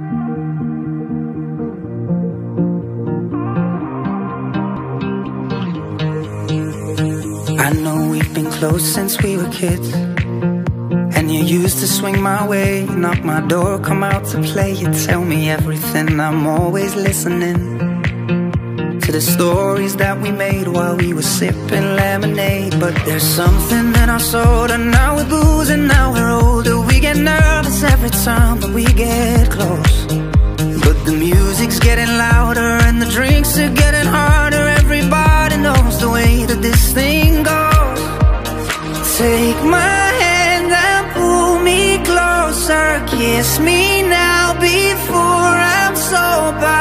I know we've been close since we were kids. And you used to swing my way, knock my door, come out to play. You tell me everything, I'm always listening. To the stories that we made while we were sipping lemonade. But there's something in our soul, and now we're boozing, now we're older. We get nervous every time that we get close. Take my hand and pull me closer. Kiss me now before I'm so sober.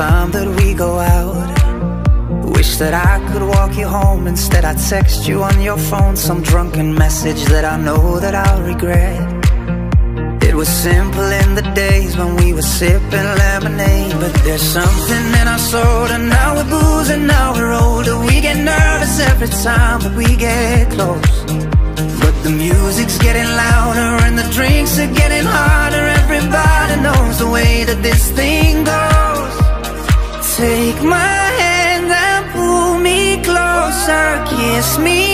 Time that we go out. Wish that I could walk you home. Instead, I'd text you on your phone some drunken message that I know that I'll regret. It was simple in the days when we were sipping lemonade. But there's something in our soul, and now we're boozing, now we're older. We get nervous every time that we get close. But the music's getting louder and the drinks are getting harder. Everybody knows the way that this thing Kiss me